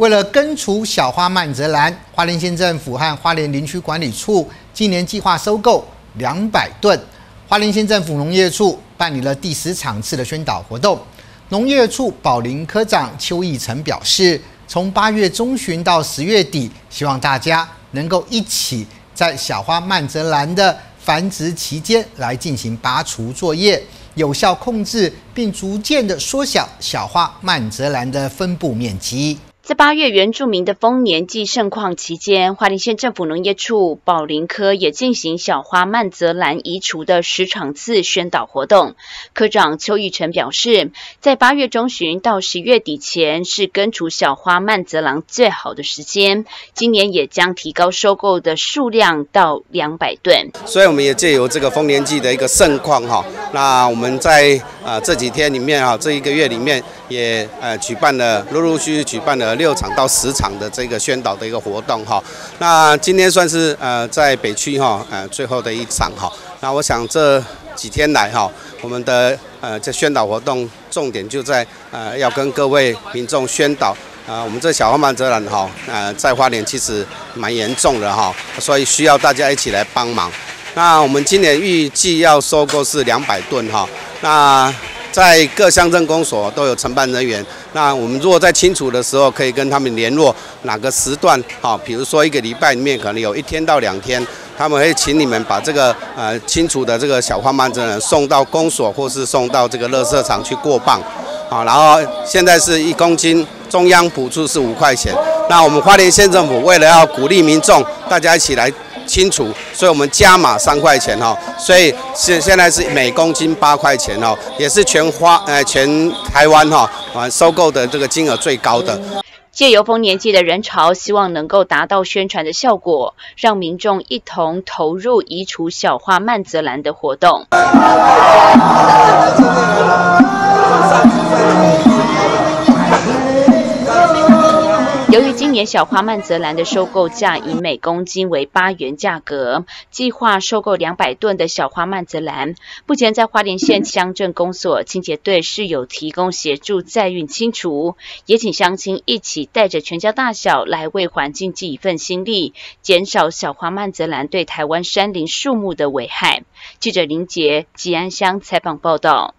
为了根除小花曼泽兰，花莲县政府和花莲林区管理处今年计划收购两百吨。花莲县政府农业处办理了第十场次的宣导活动。农业处保林科长邱义成表示，从八月中旬到十月底，希望大家能够一起在小花曼泽兰的繁殖期间来进行拔除作业，有效控制并逐渐的缩小小花曼泽兰的分布面积。在八月原住民的丰年祭盛况期间，花莲县政府农业处保林科也进行小花曼泽兰移除的十场次宣导活动。科长邱玉成表示，在八月中旬到十月底前是根除小花曼泽兰最好的时间，今年也将提高收购的数量到两百吨。所以我们也借由这个丰年祭的一个盛况哈，那我们在呃这几天里面啊，这一个月里面也呃举办了陆陆续续举办了。六场到十场的这个宣导的一个活动哈，那今天算是呃在北区哈呃最后的一场哈，那我想这几天来哈，我们的呃这宣导活动重点就在呃要跟各位民众宣导啊，我们这小花曼泽兰哈呃在花莲其实蛮严重的哈，所以需要大家一起来帮忙。那我们今年预计要收购是两百吨哈，那。在各乡镇公所都有承办人员，那我们如果在清除的时候，可以跟他们联络哪个时段，好，比如说一个礼拜里面可能有一天到两天，他们会请你们把这个呃清除的这个小花曼针送到公所或是送到这个垃圾场去过磅，好，然后现在是一公斤，中央补助是五块钱，那我们花莲县政府为了要鼓励民众，大家一起来。清楚，所以我们加码三块钱哈，所以现现在是每公斤八块钱哦，也是全花呃全台湾哈收购的这个金额最高的。借由丰年祭的人潮，希望能够达到宣传的效果，让民众一同投入移除小花曼泽兰的活动。由于今年小花曼泽兰的收购价以每公斤为八元价格，计划收购两百吨的小花曼泽兰。目前在花莲县乡镇公所清洁队是有提供协助载运清除，也请乡亲一起带着全家大小来为环境尽一份心力，减少小花曼泽兰对台湾山林树木的危害。记者林杰吉安乡采访报道。